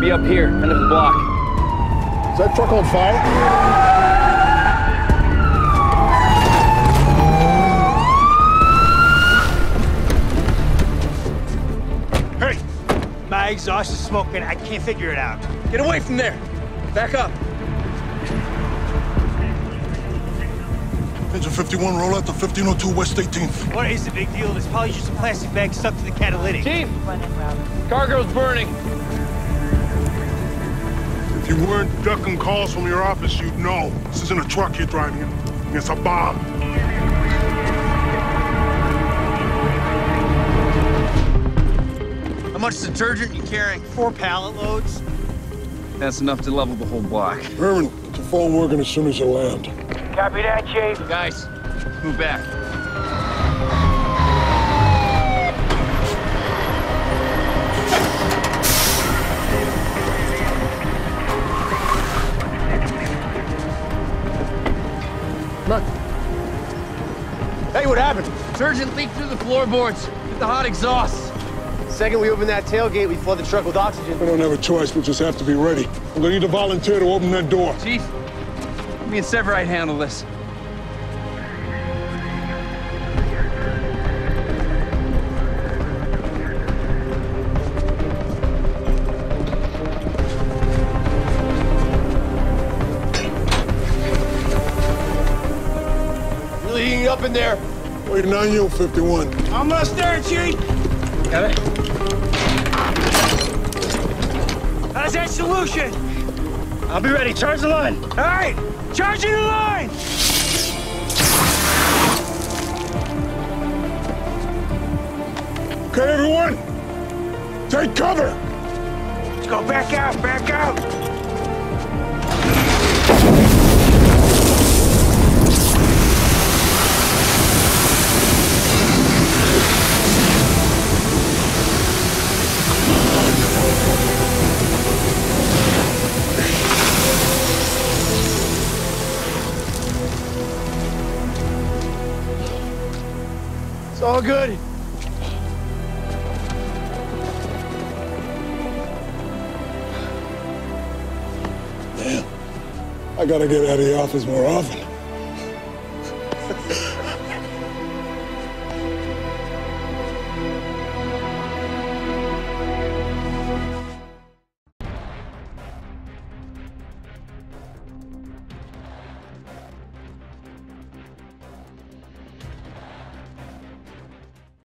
Should be up here, end of the block. Is that truck on fire? Hey! My exhaust is smoking. I can't figure it out. Get away from there. Back up. Engine 51, roll out to 1502 West 18th. What is the big deal? It's probably just a plastic bag stuck to the catalytic. Chief, cargo's burning. If you weren't ducking calls from your office, you'd know. This isn't a truck you're driving. It's a bomb. How much detergent you carrying? Four pallet loads. That's enough to level the whole block. Herrmann, get your phone working as soon as you land. Copy that, Chief. Guys, move back. Hey, what happened? Surgeon leaked through the floorboards with the hot exhaust. Second we open that tailgate, we flood the truck with oxygen. We don't have a choice. We'll just have to be ready. We're gonna need a volunteer to open that door. Chief, me and Severide handle this. Up in there. Waiting on you, 51. Almost there, Chief. Got it? How's that solution? I'll be ready. Charge the line. All right. Charging the line. Okay, everyone. Take cover. Let's go back out. Back out. It's all good. I gotta get out of the office more often.